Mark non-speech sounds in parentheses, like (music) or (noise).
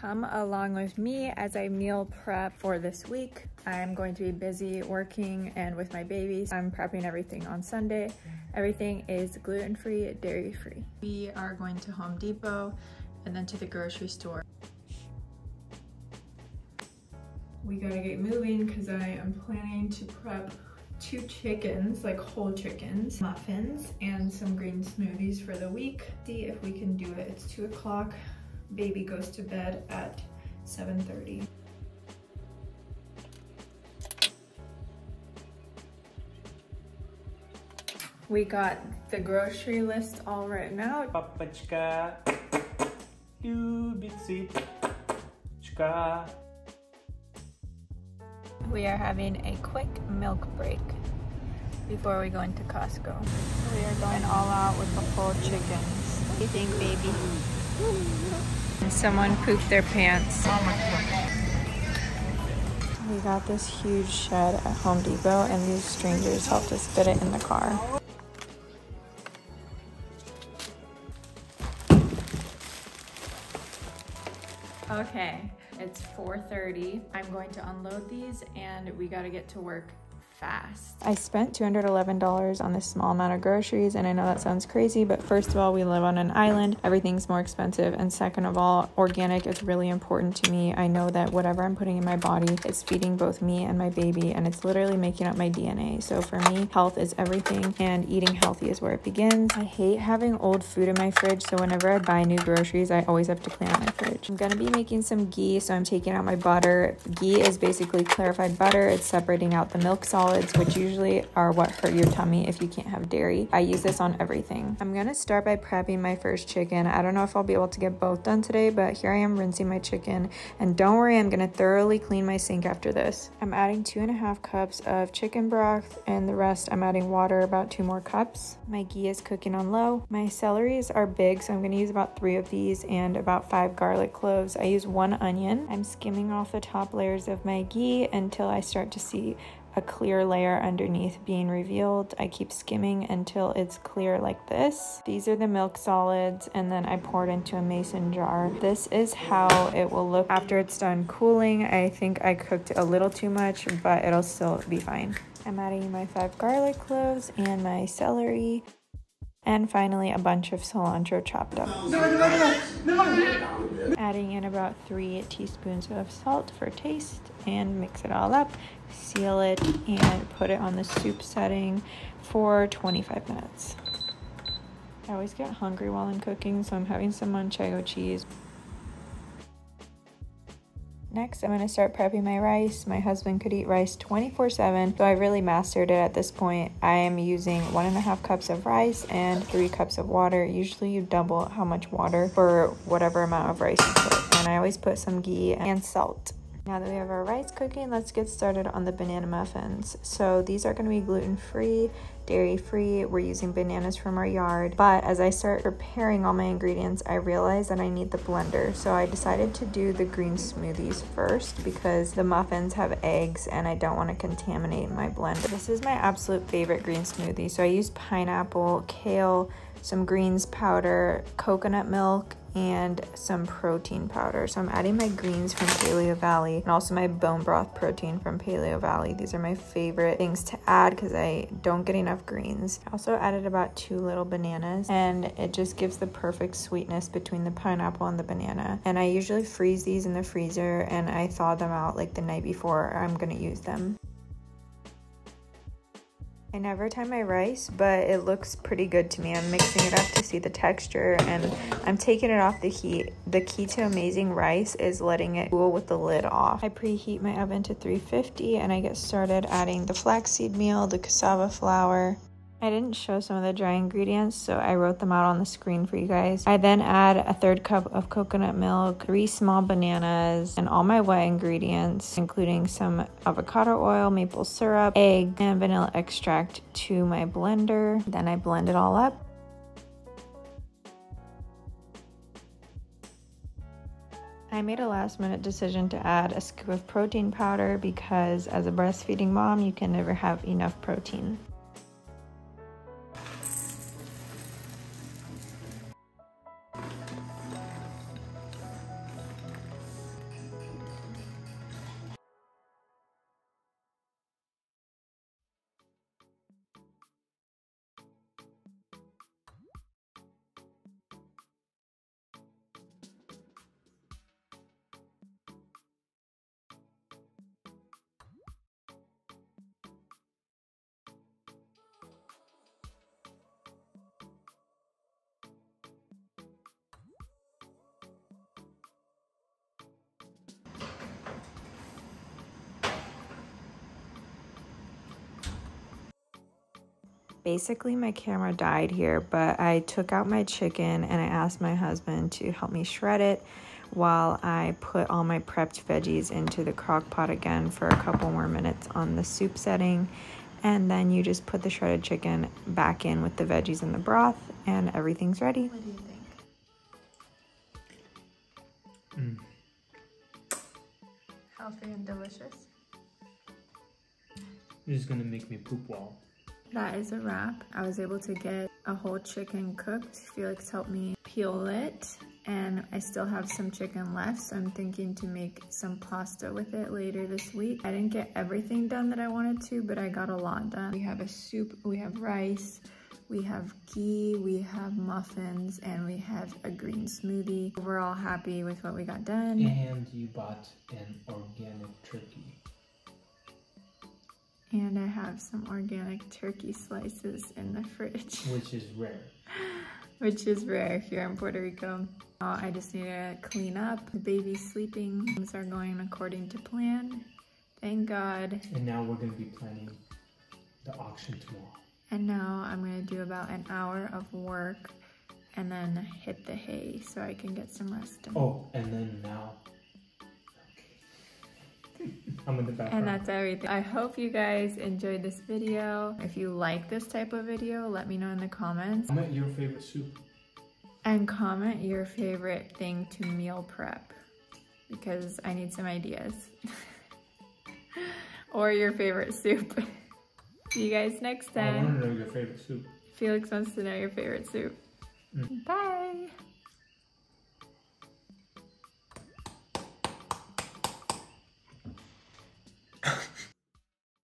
Come along with me as I meal prep for this week. I'm going to be busy working and with my babies. I'm prepping everything on Sunday. Everything is gluten-free, dairy-free. We are going to Home Depot and then to the grocery store. We gotta get moving because I am planning to prep two chickens, like whole chickens, muffins, and some green smoothies for the week. See if we can do it. It's two o'clock Baby goes to bed at 7.30. We got the grocery list all written out. Папочка, любит цыпочка. We are having a quick milk break before we go into Costco. We are going all out with the whole chickens. What do you think, baby? (laughs) Someone pooped their pants. We got this huge shed at Home Depot and these strangers helped us fit it in the car. Okay, it's 4.30. I'm going to unload these and we gotta get to work fast. I spent $211 on this small amount of groceries, and I know that sounds crazy, but first of all, we live on an island. Everything's more expensive. And second of all, organic is really important to me. I know that whatever I'm putting in my body, it's feeding both me and my baby, and it's literally making up my DNA. So for me, health is everything, and eating healthy is where it begins. I hate having old food in my fridge, so whenever I buy new groceries, I always have to clean out my fridge. I'm gonna be making some ghee, so I'm taking out my butter. Ghee is basically clarified butter. It's separating out the milk solids solids, which usually are what hurt your tummy if you can't have dairy. I use this on everything. I'm gonna start by prepping my first chicken. I don't know if I'll be able to get both done today, but here I am rinsing my chicken. And don't worry, I'm gonna thoroughly clean my sink after this. I'm adding two and a half cups of chicken broth and the rest I'm adding water, about two more cups. My ghee is cooking on low. My celeries are big, so I'm gonna use about three of these and about five garlic cloves. I use one onion. I'm skimming off the top layers of my ghee until I start to see a clear layer underneath being revealed. I keep skimming until it's clear like this. These are the milk solids and then I pour it into a mason jar. This is how it will look after it's done cooling. I think I cooked a little too much, but it'll still be fine. I'm adding my five garlic cloves and my celery. And finally, a bunch of cilantro chopped up. Adding in about three teaspoons of salt for taste and mix it all up. Seal it and put it on the soup setting for 25 minutes. I always get hungry while I'm cooking, so I'm having some manchego cheese. Next, I'm going to start prepping my rice. My husband could eat rice 24 7, so I really mastered it at this point. I am using one and a half cups of rice and three cups of water. Usually, you double how much water for whatever amount of rice you put. And I always put some ghee and salt. Now that we have our rice cooking, let's get started on the banana muffins. So these are going to be gluten-free, dairy-free. We're using bananas from our yard. But as I start preparing all my ingredients, I realized that I need the blender. So I decided to do the green smoothies first because the muffins have eggs and I don't want to contaminate my blender. This is my absolute favorite green smoothie. So I use pineapple, kale, some greens powder, coconut milk, and some protein powder. So I'm adding my greens from Paleovalley and also my bone broth protein from Paleovalley. These are my favorite things to add because I don't get enough greens. I also added about two little bananas and it just gives the perfect sweetness between the pineapple and the banana. And I usually freeze these in the freezer and I thaw them out like the night before I'm gonna use them. I never tie my rice, but it looks pretty good to me. I'm mixing it up to see the texture and I'm taking it off the heat. The key to amazing rice is letting it cool with the lid off. I preheat my oven to 350 and I get started adding the flaxseed meal, the cassava flour, I didn't show some of the dry ingredients, so I wrote them out on the screen for you guys. I then add a third cup of coconut milk, three small bananas, and all my wet ingredients, including some avocado oil, maple syrup, egg, and vanilla extract to my blender. Then I blend it all up. I made a last minute decision to add a scoop of protein powder because as a breastfeeding mom, you can never have enough protein. Basically, my camera died here, but I took out my chicken and I asked my husband to help me shred it while I put all my prepped veggies into the crock pot again for a couple more minutes on the soup setting. And then you just put the shredded chicken back in with the veggies and the broth, and everything's ready. What do you think? Mm. Healthy and delicious. This is gonna make me poop well. That is a wrap. I was able to get a whole chicken cooked. Felix helped me peel it and I still have some chicken left so I'm thinking to make some pasta with it later this week. I didn't get everything done that I wanted to but I got a lot done. We have a soup, we have rice, we have ghee, we have muffins, and we have a green smoothie. We're all happy with what we got done. And you bought an organic turkey. And I have some organic turkey slices in the fridge. (laughs) Which is rare. Which is rare here in Puerto Rico. Uh, I just need to clean up. The baby's sleeping. Things are going according to plan. Thank God. And now we're going to be planning the auction tomorrow. And now I'm going to do about an hour of work and then hit the hay so I can get some rest. Oh, and then now I'm in the background. And that's everything. I hope you guys enjoyed this video. If you like this type of video, let me know in the comments. Comment your favorite soup. And comment your favorite thing to meal prep because I need some ideas. (laughs) or your favorite soup. (laughs) See you guys next time. I want to know your favorite soup. Felix wants to know your favorite soup. Mm. Bye.